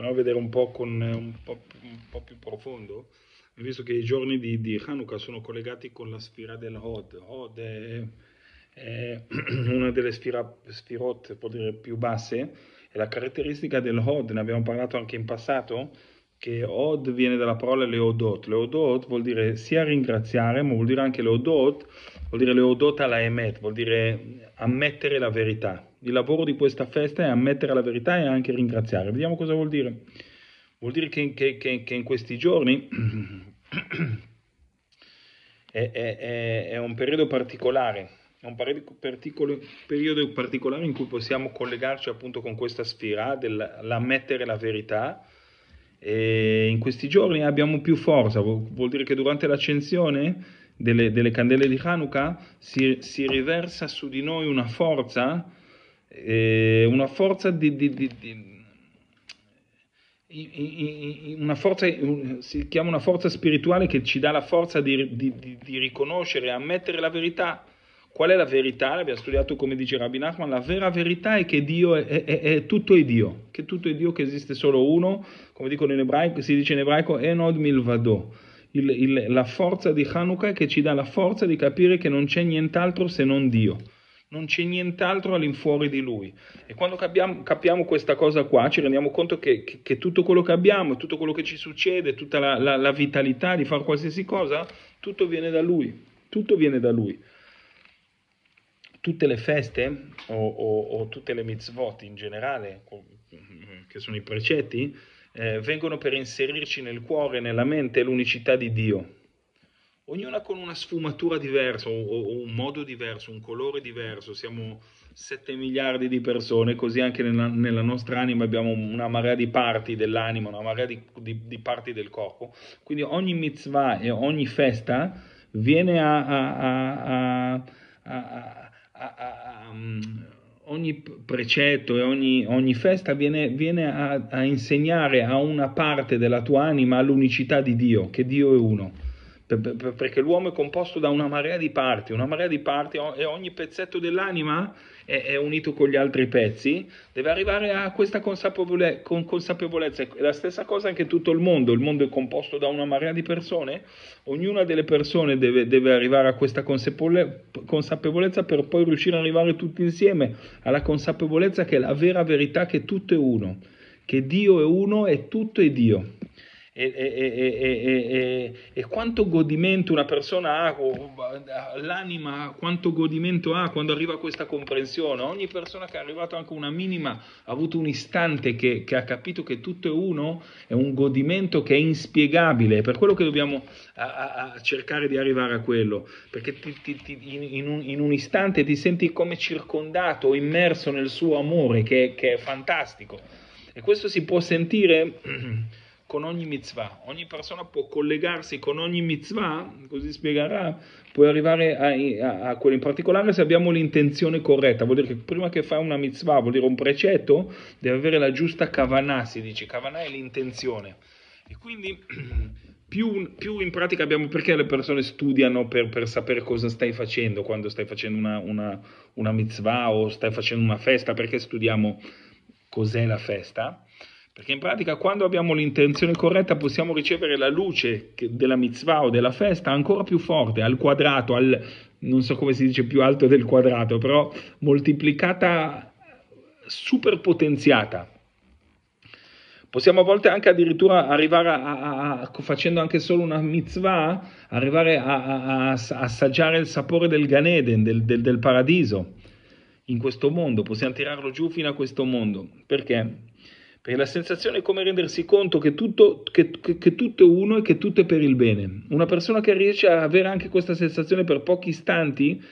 Proviamo a vedere un po' con un po', un po più profondo, visto che i giorni di, di Hanukkah sono collegati con la sfera del Hod. Hod è, è una delle sfira, sfirot, dire, più basse, e la caratteristica del Hod, ne abbiamo parlato anche in passato, che Od viene dalla parola Leodot. Leodot vuol dire sia ringraziare, ma vuol dire anche Leodot, vuol dire Leodot alla Emet, vuol dire ammettere la verità. Il lavoro di questa festa è ammettere la verità e anche ringraziare. Vediamo cosa vuol dire. Vuol dire che, che, che, che in questi giorni è, è, è, un periodo particolare, è un periodo particolare in cui possiamo collegarci appunto con questa sfera dell'ammettere la verità e in questi giorni abbiamo più forza, vuol dire che durante l'accensione delle, delle candele di Hanukkah si, si, riversa su di noi una forza, eh, una forza di, di, di, di una forza, si chiama una forza spirituale che ci dà la forza di, di, di riconoscere e ammettere la verità Qual è la verità? L'abbiamo studiato come dice Rabbi Nachman, la vera verità è che Dio è, è, è, tutto è Dio, che tutto è Dio, che esiste solo uno, come dicono in ebraico, si dice in ebraico Enod Milvado. Il, il, la forza di Hanukkah è che ci dà la forza di capire che non c'è nient'altro se non Dio, non c'è nient'altro all'infuori di Lui. E quando capiamo, capiamo questa cosa qua, ci rendiamo conto che, che, che, tutto quello che abbiamo, tutto quello che ci succede, tutta la, la, la vitalità di fare qualsiasi cosa, tutto viene da Lui, tutto viene da Lui tutte le feste o, o, o, tutte le mitzvot in generale, che sono i precetti, eh, vengono per inserirci nel cuore, nella mente, l'unicità di Dio. Ognuna con una sfumatura diversa o, o un modo diverso, un colore diverso. Siamo 7 miliardi di persone, così anche nella, nella, nostra anima abbiamo una marea di parti dell'anima, una marea di, di, di parti del corpo. Quindi ogni mitzvah e ogni festa viene a, a, a, a um, ogni precetto e ogni, ogni festa viene, viene a, a, insegnare a una parte della tua anima l'unicità di Dio, che Dio è uno. Perché l'uomo è composto da una marea di parti, una marea di parti e ogni pezzetto dell'anima è, è unito con gli altri pezzi, deve arrivare a questa consapevole, con consapevolezza. È la stessa cosa anche tutto il mondo, il mondo è composto da una marea di persone, ognuna delle persone deve, deve arrivare a questa consapevolezza per poi riuscire ad arrivare tutti insieme alla consapevolezza che è la vera verità che tutto è uno, che Dio è uno e tutto è Dio e, e, e, quanto godimento una persona ha, l'anima, quanto godimento ha quando arriva a questa comprensione. Ogni persona che è arrivata anche una minima ha avuto un istante che, che, ha capito che tutto è uno, è un godimento che è inspiegabile, per quello che dobbiamo a, a cercare di arrivare a quello, perché ti, ti, ti, in, un, in, un, istante ti senti come circondato, immerso nel suo amore, che, che è fantastico. E questo si può sentire con ogni mitzvah. Ogni persona può collegarsi con ogni mitzvah, così spiegherà, puoi arrivare a, a, a quello. In particolare se abbiamo l'intenzione corretta, vuol dire che prima che fai una mitzvah, vuol dire un precetto, deve avere la giusta kavanah, si dice. Kavanah è l'intenzione. E quindi più, più, in pratica abbiamo perché le persone studiano per, per sapere cosa stai facendo quando stai facendo una, una, una mitzvah o stai facendo una festa, perché studiamo cos'è la festa perché in pratica quando abbiamo l'intenzione corretta possiamo ricevere la luce della mitzvah o della festa ancora più forte, al quadrato, al, non so come si dice più alto del quadrato, però moltiplicata, super potenziata. Possiamo a volte anche addirittura arrivare a, a, a facendo anche solo una mitzvah, arrivare a, assaggiare il sapore del Ganeden, del, del, del paradiso in questo mondo, possiamo tirarlo giù fino a questo mondo. Perché? Perché la sensazione è come rendersi conto che tutto, che, che, che tutto, è uno e che tutto è per il bene. Una persona che riesce a avere anche questa sensazione per pochi istanti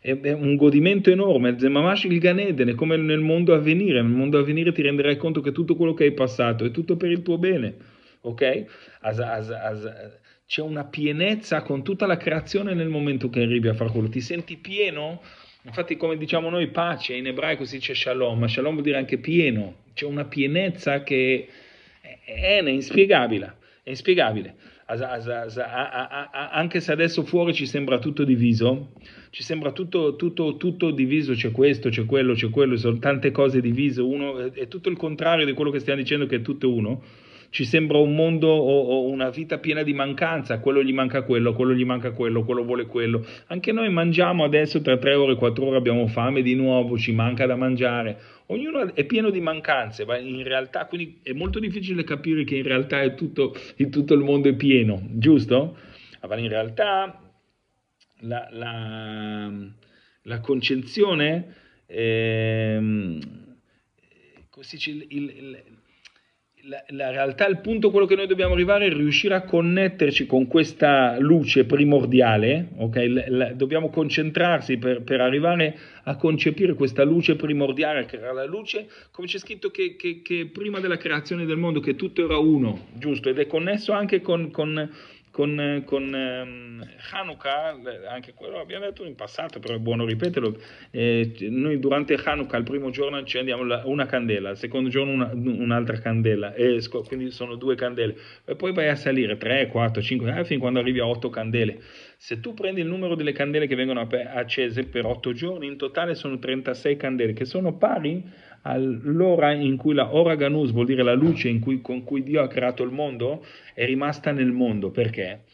è, è un godimento enorme. Zemamash il Ganeden è come nel mondo a venire. Nel mondo a venire ti renderai conto che tutto quello che hai passato è tutto per il tuo bene. Ok? As, as, as, c'è una pienezza con tutta la creazione nel momento che arrivi a fare quello. Ti senti pieno Infatti, come diciamo noi, pace in ebraico si dice shalom, ma shalom vuol dire anche pieno, c'è una pienezza che è, è inspiegabile, è inspiegabile. anche se adesso fuori ci sembra tutto diviso, ci sembra tutto, tutto, tutto diviso, c'è questo, c'è quello, c'è quello, sono tante cose divise, uno, è tutto il contrario di quello che stiamo dicendo che è tutto uno ci sembra un mondo o, o, una vita piena di mancanza, quello gli manca quello, quello gli manca quello, quello vuole quello. Anche noi mangiamo adesso tra tre ore, quattro ore, abbiamo fame di nuovo, ci manca da mangiare. Ognuno è pieno di mancanze, ma in realtà quindi è molto difficile capire che in realtà è tutto, tutto il mondo è pieno, giusto? Ma in realtà la, la, la concezione, eh, il, il, la, la, realtà, il punto, quello che noi dobbiamo arrivare è riuscire a connetterci con questa luce primordiale, okay? la, la, dobbiamo concentrarsi per, per, arrivare a concepire questa luce primordiale, che era la luce, come c'è scritto che, che, che prima della creazione del mondo, che tutto era uno, giusto? Ed è connesso anche con, con con, con ehm, Hanukkah, anche quello l'abbiamo detto in passato, però è buono ripeterlo, eh, noi durante Hanukkah il primo giorno accendiamo la, una candela, il secondo giorno una, un'altra candela, e, quindi sono due candele, e poi vai a salire 3, 4, 5, eh, fin quando arrivi a 8 candele. Se tu prendi il numero delle candele che vengono accese per 8 giorni, in totale sono 36 candele, che sono pari all'ora in cui la Oraganus, vuol dire la luce cui, con cui Dio ha creato il mondo, è rimasta nel mondo. Perché?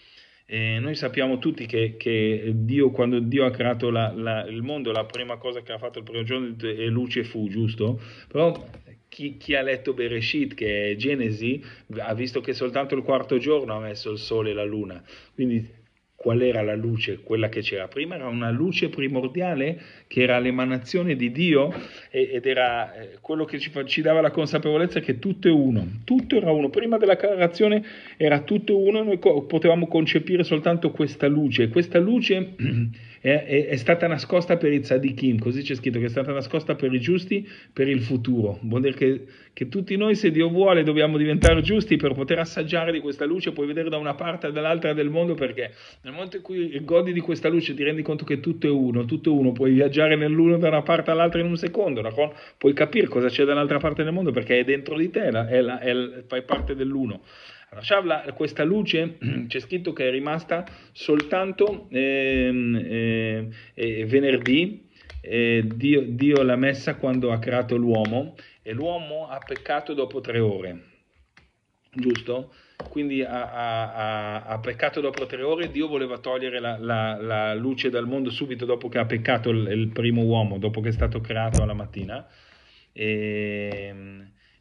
Eh, noi sappiamo tutti che, che, Dio, quando Dio ha creato la, la, il mondo, la prima cosa che ha fatto il primo giorno è luce fu, giusto? Però chi, chi, ha letto Bereshit, che è Genesi, ha visto che soltanto il quarto giorno ha messo il sole e la luna. Quindi qual era la luce, quella che c'era prima, era una luce primordiale che era l'emanazione di Dio ed era eh, quello che ci, ci, dava la consapevolezza che tutto è uno, tutto era uno, prima della creazione era tutto uno, noi potevamo concepire soltanto questa luce, questa luce è, è, è, stata nascosta per i tzadikim, così c'è scritto che è stata nascosta per i giusti per il futuro. Vuol dire che, che, tutti noi, se Dio vuole, dobbiamo diventare giusti per poter assaggiare di questa luce, puoi vedere da una parte e dall'altra del mondo, perché nel momento in cui godi di questa luce ti rendi conto che tutto è uno, tutto è uno, puoi viaggiare nell'uno da una parte all'altra in un secondo, puoi capire cosa c'è dall'altra parte del mondo perché è dentro di te, è la, è fai parte dell'uno. Allora, questa luce c'è scritto che è rimasta soltanto eh, eh, venerdì, eh, Dio, Dio l'ha messa quando ha creato l'uomo e l'uomo ha peccato dopo tre ore, giusto? Quindi ha, ha, ha, peccato dopo tre ore, Dio voleva togliere la, la, la, luce dal mondo subito dopo che ha peccato il, il, primo uomo, dopo che è stato creato alla mattina. E,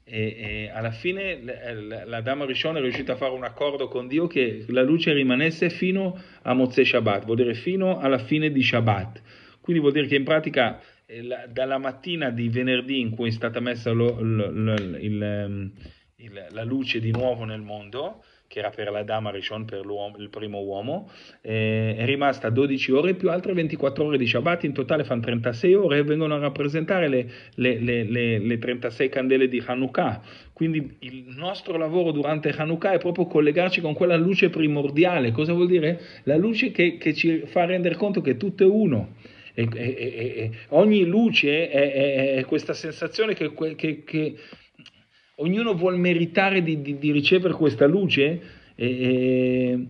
e, e alla fine la, la Dama Rishon è riuscita a fare un accordo con Dio che la luce rimanesse fino a Mozze Shabbat, vuol dire fino alla fine di Shabbat. Quindi vuol dire che in pratica eh, la, dalla mattina di venerdì in cui è stata messa lo, lo, lo, il, ehm, il, la luce di nuovo nel mondo, che era per la Dama Rishon, per il primo uomo, eh, è rimasta 12 ore più altre 24 ore di Shabbat, in totale fanno 36 ore e vengono a rappresentare le, le, le, le 36 candele di Hanukkah. Quindi il nostro lavoro durante Hanukkah è proprio collegarci con quella luce primordiale. Cosa vuol dire? La luce che, che ci fa rendere conto che tutto è uno. E, e, e, ogni luce è, è, è, questa sensazione che, che, che ognuno vuole meritare di, di, di ricevere questa luce? E,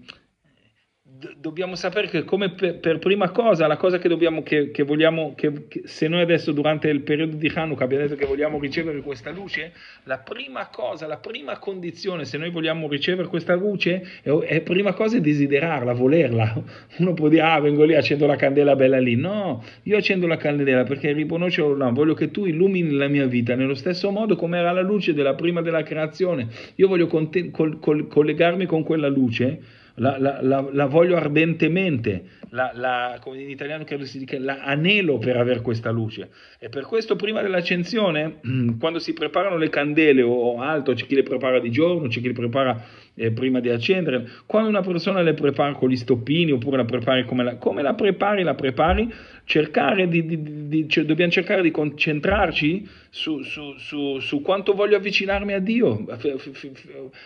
dobbiamo sapere che come per, per, prima cosa, la cosa che dobbiamo, che, che vogliamo, che, che, se noi adesso durante il periodo di Hanukkah abbiamo detto che vogliamo ricevere questa luce, la prima cosa, la prima condizione, se noi vogliamo ricevere questa luce, è, è prima cosa è desiderarla, volerla. Uno può dire, ah, vengo lì, accendo la candela bella lì. No, io accendo la candela perché riconosco, no, voglio che tu illumini la mia vita nello stesso modo come era la luce della prima della creazione. Io voglio conte- col- col- collegarmi con quella luce la, la, la, la voglio ardentemente, come in italiano credo si dica, la anelo per avere questa luce. E per questo prima dell'accensione, quando si preparano le candele o altro, c'è chi le prepara di giorno, c'è chi le prepara eh, prima di accendere, quando una persona le prepara con gli stoppini oppure la prepari come la, come la prepari, la prepari, cercare di, di, di, cioè, dobbiamo cercare di concentrarci su, su, su, su, quanto voglio avvicinarmi a Dio,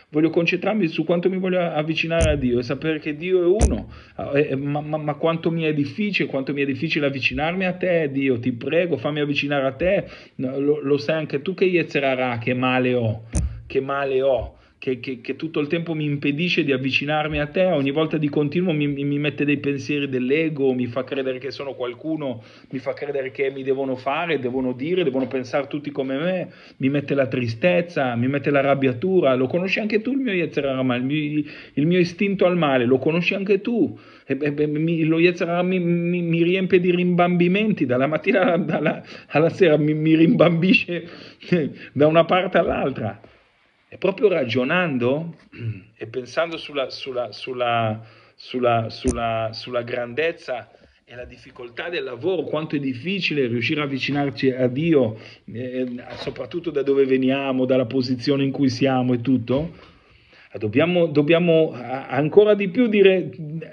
voglio concentrarmi su quanto mi voglio avvicinare a Dio e sapere che Dio è uno, eh, eh, ma, ma, ma quanto mi è difficile, quanto mi è difficile avvicinarmi a te, Dio, ti prego, fammi avvicinare a te, lo, lo sai anche tu che Yetzerara, che male ho, che male ho, che, che, che, tutto il tempo mi impedisce di avvicinarmi a te, ogni volta di continuo mi, mi, mette dei pensieri dell'ego, mi fa credere che sono qualcuno, mi fa credere che mi devono fare, devono dire, devono pensare tutti come me, mi mette la tristezza, mi mette l'arrabbiatura, lo conosci anche tu il mio Yetzerara, il il mio istinto al male, lo conosci anche tu, e, e, mi, lo Yetzerara mi, mi, mi, riempie di rimbambimenti, dalla mattina alla, alla sera mi rimbambisce da una parte all'altra. E proprio ragionando e pensando sulla, sulla, sulla, sulla, grandezza e la difficoltà del lavoro, quanto è difficile riuscire a avvicinarci a Dio, eh, soprattutto da dove veniamo, dalla posizione in cui siamo e tutto, Dobbiamo, dobbiamo, ancora di più dire,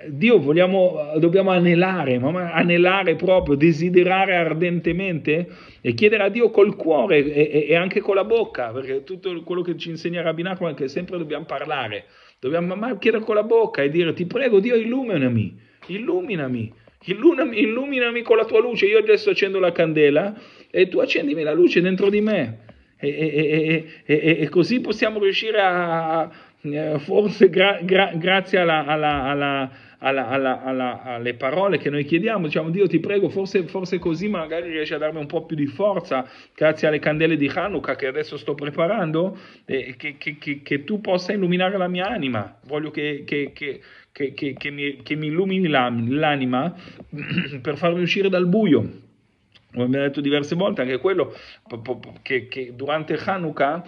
Dio vogliamo, dobbiamo anelare, ma anelare proprio, desiderare ardentemente e chiedere a Dio col cuore e, e anche con la bocca, perché tutto quello che ci insegna Rabbi è che sempre dobbiamo parlare, dobbiamo chiedere con la bocca e dire ti prego Dio illuminami, illuminami, illuminami, illuminami con la tua luce, io adesso accendo la candela e tu accendimi la luce dentro di me. E, e, e, e, così possiamo riuscire a, eh, forse gra- gra- grazie alla, alla, alla, alle parole che noi chiediamo, diciamo Dio ti prego, forse, forse, così magari riesci a darmi un po' più di forza, grazie alle candele di Hanukkah che adesso sto preparando, eh, che, che, che, che, tu possa illuminare la mia anima, voglio che, mi, mi, illumini l'anima per farmi uscire dal buio. Come abbiamo detto diverse volte, anche quello che, durante Hanukkah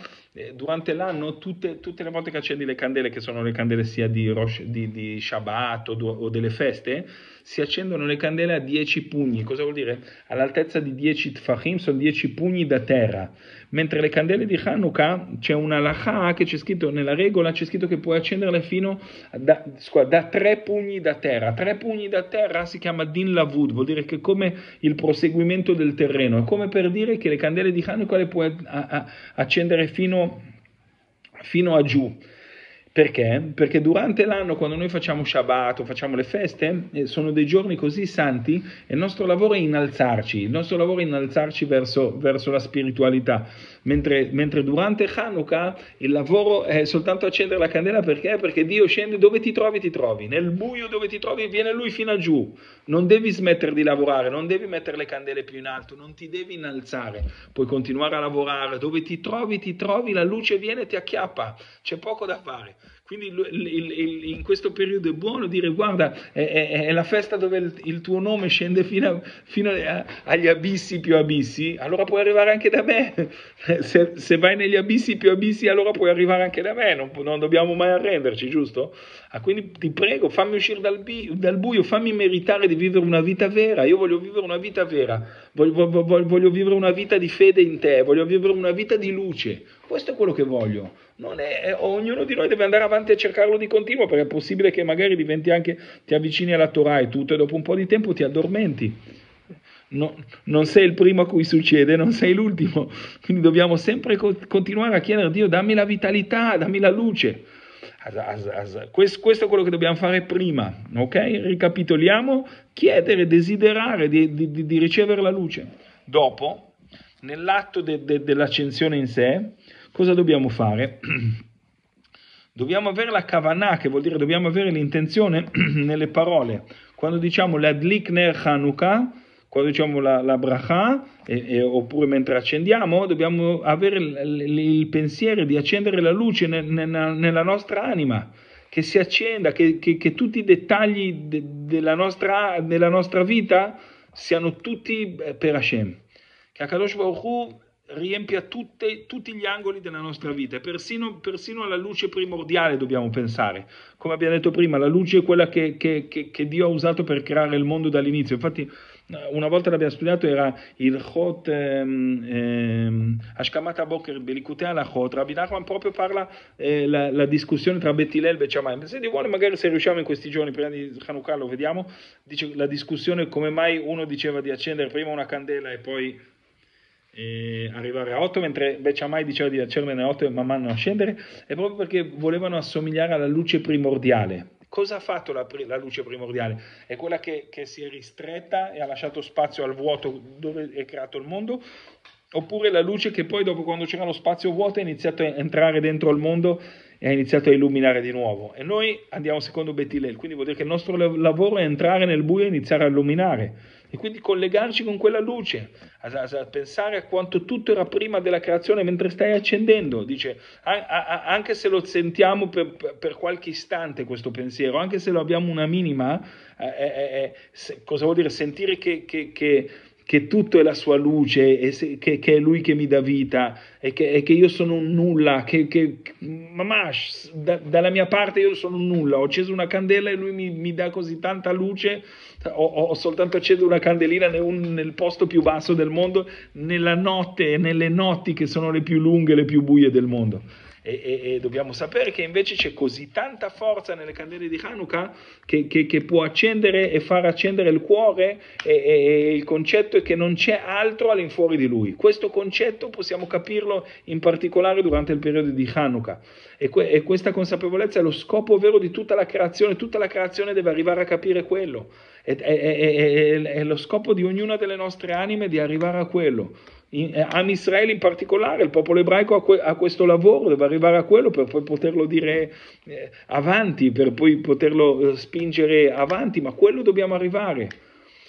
durante l'anno tutte, tutte, le volte che accendi le candele, che sono le candele sia di, Rosh, di, di Shabbat o, o, delle feste, si accendono le candele a 10 pugni. Cosa vuol dire? All'altezza di 10 tfachim sono 10 pugni da terra. Mentre le candele di Hanukkah c'è una lacha che c'è scritto nella regola, c'è scritto che puoi accenderle fino a, da, scusa, da 3 pugni da terra. 3 pugni da terra si chiama din lavud, vuol dire che è come il proseguimento del terreno. È come per dire che le candele di Hanukkah le puoi a, a, accendere fino fino a giù. Perché? Perché durante l'anno, quando noi facciamo Shabbat facciamo le feste, eh, sono dei giorni così santi e il nostro lavoro è innalzarci, il nostro lavoro è innalzarci verso, verso la spiritualità. Mentre, mentre, durante Hanukkah il lavoro è soltanto accendere la candela perché? Perché Dio scende dove ti trovi, ti trovi. Nel buio dove ti trovi viene Lui fino a giù. Non devi smettere di lavorare, non devi mettere le candele più in alto, non ti devi innalzare. Puoi continuare a lavorare. Dove ti trovi, ti trovi, la luce viene e ti acchiappa. C'è poco da fare. Quindi il, il, il, in questo periodo è buono dire guarda è, è, è la festa dove il, tuo nome scende fino, a, fino a, agli abissi più abissi, allora puoi arrivare anche da me. Se, se, vai negli abissi più abissi allora puoi arrivare anche da me, non, non dobbiamo mai arrenderci, giusto? Ah, quindi ti prego fammi uscire dal, dal, buio, fammi meritare di vivere una vita vera, io voglio vivere una vita vera, voglio, voglio, voglio vivere una vita di fede in te, voglio vivere una vita di luce, questo è quello che voglio è, ognuno di noi deve andare avanti a cercarlo di continuo perché è possibile che magari diventi anche, ti avvicini alla Torah e tutto e dopo un po' di tempo ti addormenti. No, non sei il primo a cui succede, non sei l'ultimo. Quindi dobbiamo sempre co- continuare a chiedere a Dio dammi la vitalità, dammi la luce. Questo, è quello che dobbiamo fare prima, ok? Ricapitoliamo, chiedere, desiderare di, di, di ricevere la luce. Dopo, nell'atto de, de, dell'accensione in sé, cosa dobbiamo fare? Dobbiamo avere la kavanah, che vuol dire dobbiamo avere l'intenzione nelle parole. Quando diciamo l'adlik ner Hanukkah, quando diciamo la, la bracha, oppure mentre accendiamo, dobbiamo avere il, il, il pensiero di accendere la luce ne, ne, nella nostra anima, che si accenda, che, che, che tutti i dettagli de, della, nostra, della nostra vita siano tutti eh, per Hashem. Che Akadosh Baruch Hu riempia tutte, tutti gli angoli della nostra vita, persino, persino, alla luce primordiale dobbiamo pensare. Come abbiamo detto prima, la luce è quella che, che Dio ha usato per creare il mondo dall'inizio. Infatti, una volta l'abbiamo studiato, era il Chot ehm, ehm, Ashkamat Boker Belikutea la Chot. Rabbi Nachman proprio parla eh, la, la, discussione tra Betilel e Bechamai. Se Dio vuole, magari se riusciamo in questi giorni, prima di Hanukkah, lo vediamo. Dice la discussione come mai uno diceva di accendere prima una candela e poi eh, arrivare a 8, mentre Becciamai diceva di accenderne a 8 e man mano a scendere, è proprio perché volevano assomigliare alla luce primordiale. Cosa ha fatto la, la luce primordiale? È quella che, che, si è ristretta e ha lasciato spazio al vuoto dove è creato il mondo, oppure la luce che poi dopo quando c'era lo spazio vuoto è iniziato a entrare dentro il mondo e ha iniziato a illuminare di nuovo. E noi andiamo secondo Betilel, quindi vuol dire che il nostro lavoro è entrare nel buio e iniziare a illuminare e quindi collegarci con quella luce, a, a, a, pensare a quanto tutto era prima della creazione mentre stai accendendo. Dice, a, anche se lo sentiamo per, per, per, qualche istante questo pensiero, anche se lo abbiamo una minima, eh, eh, eh, se, cosa vuol dire? Sentire che, che, che che tutto è la sua luce, se, che, che, è lui che mi dà vita, e che, e che io sono un nulla, che, che mamash, da, dalla mia parte io sono un nulla, ho acceso una candela e lui mi, mi dà così tanta luce, ho, ho, soltanto acceso una candelina nel, nel posto più basso del mondo, nella notte e nelle notti che sono le più lunghe, le più buie del mondo. E, e, e, dobbiamo sapere che invece c'è così tanta forza nelle candele di Hanukkah che, che, che può accendere e far accendere il cuore e, e, il concetto è che non c'è altro all'infuori di lui. Questo concetto possiamo capirlo in particolare durante il periodo di Hanukkah e, que, e questa consapevolezza è lo scopo vero di tutta la creazione, tutta la creazione deve arrivare a capire quello. È, è, è, è lo scopo di ognuna delle nostre anime di arrivare a quello in, eh, Am Israele in particolare, il popolo ebraico ha, que, ha, questo lavoro, deve arrivare a quello per poi poterlo dire eh, avanti, per poi poterlo eh, spingere avanti, ma a quello dobbiamo arrivare.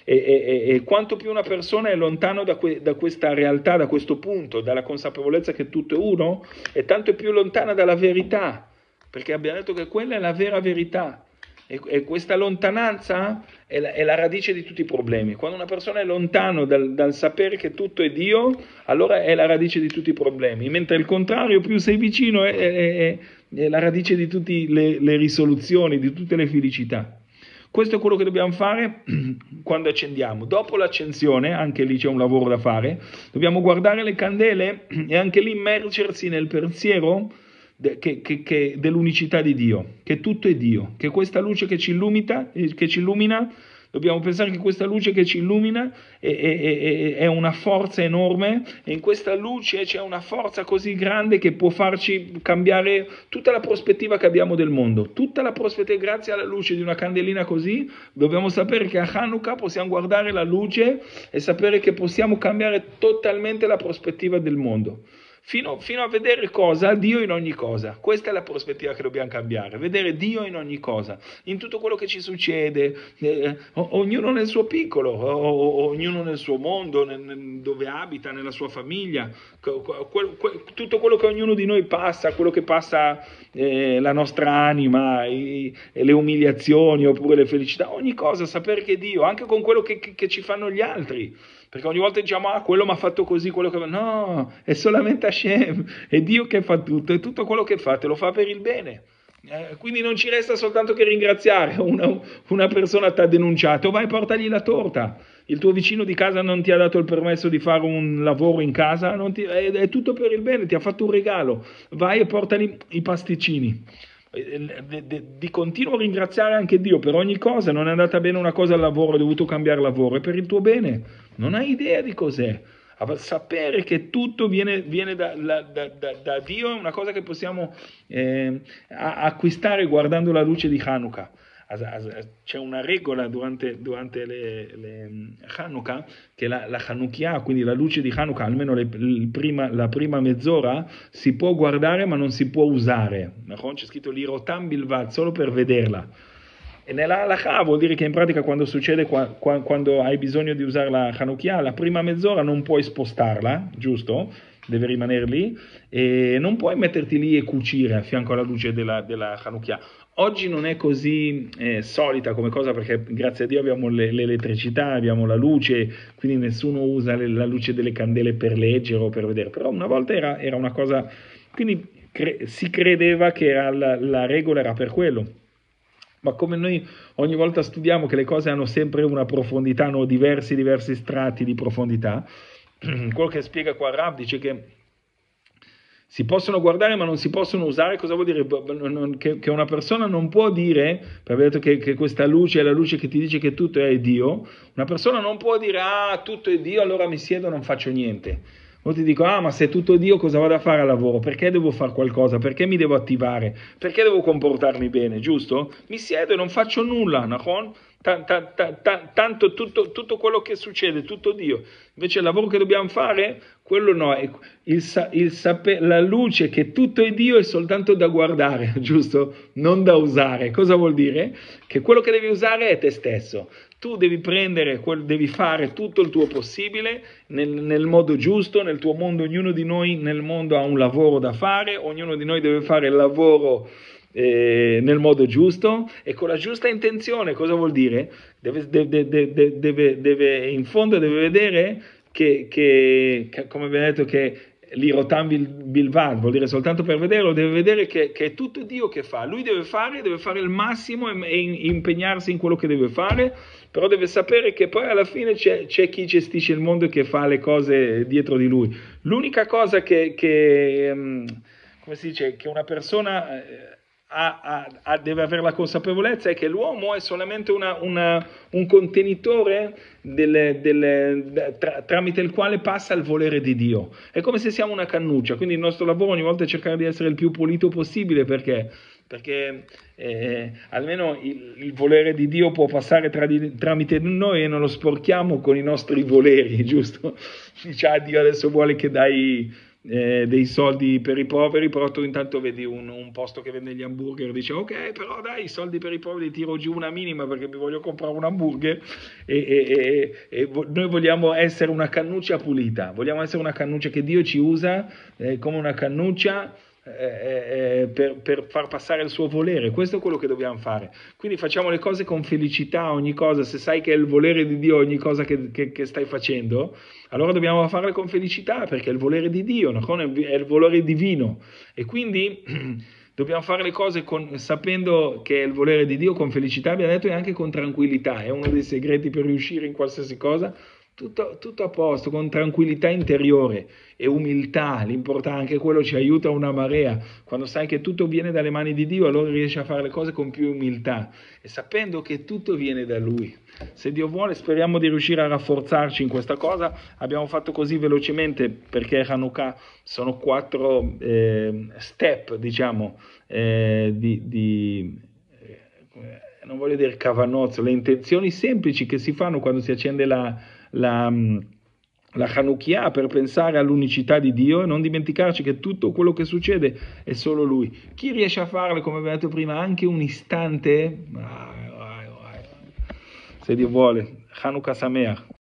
E, e, e, quanto più una persona è lontano da, que, da, questa realtà, da questo punto, dalla consapevolezza che tutto è uno, e tanto è più lontana dalla verità, perché abbiamo detto che quella è la vera verità. E, e questa lontananza è la, è la, radice di tutti i problemi. Quando una persona è lontano dal, dal, sapere che tutto è Dio, allora è la radice di tutti i problemi, mentre il contrario, più sei vicino, è, è, è la radice di tutte le, le risoluzioni, di tutte le felicità. Questo è quello che dobbiamo fare quando accendiamo. Dopo l'accensione, anche lì c'è un lavoro da fare, dobbiamo guardare le candele e anche lì immergersi nel pensiero che, che, che dell'unicità di Dio, che tutto è Dio, che questa luce che ci illumina, eh, che ci illumina dobbiamo pensare che questa luce che ci illumina è, è, è, è, una forza enorme e in questa luce c'è una forza così grande che può farci cambiare tutta la prospettiva che abbiamo del mondo, tutta la prospettiva grazie alla luce di una candelina così, dobbiamo sapere che a Hanukkah possiamo guardare la luce e sapere che possiamo cambiare totalmente la prospettiva del mondo fino, fino, a vedere cosa? Dio in ogni cosa. Questa è la prospettiva che dobbiamo cambiare, vedere Dio in ogni cosa, in tutto quello che ci succede, eh, ognuno nel suo piccolo, ognuno nel suo mondo, nel, dove abita, nella sua famiglia, quel, quel, tutto quello che ognuno di noi passa, quello che passa eh, la nostra anima, i, le umiliazioni oppure le felicità, ogni cosa, sapere che Dio, anche con quello che, che, che ci fanno gli altri. Perché ogni volta diciamo, ah, quello mi ha fatto così, quello che... No, è solamente Hashem, è Dio che fa tutto, e tutto quello che fa te lo fa per il bene. Eh, quindi non ci resta soltanto che ringraziare. Una, una persona ti ha denunciato, vai portagli la torta. Il tuo vicino di casa non ti ha dato il permesso di fare un lavoro in casa, ti, è, è tutto per il bene, ti ha fatto un regalo. Vai e portagli i pasticcini di continuo ringraziare anche Dio per ogni cosa, non è andata bene una cosa al lavoro, hai dovuto cambiare lavoro, è per il tuo bene, non hai idea di cos'è. Sapere che tutto viene, viene da, da, da, da, Dio è una cosa che possiamo eh, acquistare guardando la luce di Hanukkah c'è una regola durante, durante le, le Hanukkah che la, la Hanukkah, quindi la luce di Hanukkah, almeno le, prima, la prima mezz'ora, si può guardare ma non si può usare. C'è scritto l'irotam bilvat, solo per vederla. E nella halakha vuol dire che in pratica quando succede, quando hai bisogno di usare la Hanukkah, la prima mezz'ora non puoi spostarla, giusto? deve rimanere lì e non puoi metterti lì e cucire a fianco alla luce della, della Hanukkah. Oggi non è così eh, solita come cosa perché grazie a Dio abbiamo le, l'elettricità, abbiamo la luce, quindi nessuno usa le, la luce delle candele per leggere o per vedere, però una volta era, era una cosa, quindi cre- si credeva che la, la regola era per quello. Ma come noi ogni volta studiamo che le cose hanno sempre una profondità, hanno diversi, diversi strati di profondità, quello che spiega qua Rav dice che si possono guardare ma non si possono usare, cosa vuol dire? Che, che una persona non può dire, perché detto che, che, questa luce è la luce che ti dice che tutto è Dio, una persona non può dire ah tutto è Dio allora mi siedo e non faccio niente. Molti dicono, ah ma se è tutto Dio cosa vado a fare al lavoro? Perché devo fare qualcosa? Perché mi devo attivare? Perché devo comportarmi bene, giusto? Mi siedo e non faccio nulla, Nahon? Tanto tutto, tutto, quello che succede, tutto Dio. Invece il lavoro che dobbiamo fare, quello no, è il, il sape, la luce che tutto è Dio è soltanto da guardare, giusto? Non da usare. Cosa vuol dire? Che quello che devi usare è te stesso. Tu devi prendere, devi fare tutto il tuo possibile nel, nel modo giusto, nel tuo mondo, ognuno di noi nel mondo ha un lavoro da fare, ognuno di noi deve fare il lavoro eh, nel modo giusto e con la giusta intenzione. Cosa vuol dire? Deve, deve, deve, deve in fondo deve vedere che, che, che, come abbiamo detto, che l'irotam bilvad, vuol dire soltanto per vederlo, deve vedere che, che, è tutto Dio che fa. Lui deve fare, deve fare il massimo e, e impegnarsi in quello che deve fare, però deve sapere che poi alla fine c'è, c'è, chi gestisce il mondo e che fa le cose dietro di lui. L'unica cosa che, che um, come si dice, che una persona eh, ha, ha, deve avere la consapevolezza è che l'uomo è solamente una, una, un contenitore delle, delle, tra, tramite il quale passa il volere di Dio. È come se siamo una cannuccia, quindi il nostro lavoro ogni volta è cercare di essere il più pulito possibile perché, perché eh, almeno il, il, volere di Dio può passare tra di, tramite noi e non lo sporchiamo con i nostri voleri, giusto? Dice, ah, Dio adesso vuole che dai eh, dei soldi per i poveri, però tu intanto vedi un, un, posto che vende gli hamburger, dici ok, però dai, i soldi per i poveri tiro giù una minima perché mi voglio comprare un hamburger e, e, e, e noi vogliamo essere una cannuccia pulita, vogliamo essere una cannuccia che Dio ci usa eh, come una cannuccia eh, per, per, far passare il suo volere. Questo è quello che dobbiamo fare. Quindi facciamo le cose con felicità, ogni cosa, se sai che è il volere di Dio ogni cosa che, che, che stai facendo, allora dobbiamo farle con felicità perché è il volere di Dio, no? è il volere divino. E quindi dobbiamo fare le cose con, sapendo che è il volere di Dio con felicità, abbiamo detto, e anche con tranquillità. È uno dei segreti per riuscire in qualsiasi cosa tutto, tutto, a posto, con tranquillità interiore e umiltà, l'importante anche quello ci aiuta una marea, quando sai che tutto viene dalle mani di Dio allora riesci a fare le cose con più umiltà. E sapendo che tutto viene da Lui. Se Dio vuole speriamo di riuscire a rafforzarci in questa cosa, abbiamo fatto così velocemente perché Hanukkah sono quattro eh, step diciamo eh, di, di eh, non voglio dire cavanozzo, le intenzioni semplici che si fanno quando si accende la la, la Hanukkah per pensare all'unicità di Dio e non dimenticarci che tutto quello che succede è solo Lui. Chi riesce a farlo, come abbiamo detto prima, anche un istante, se Dio vuole, Hanukkah Sameach.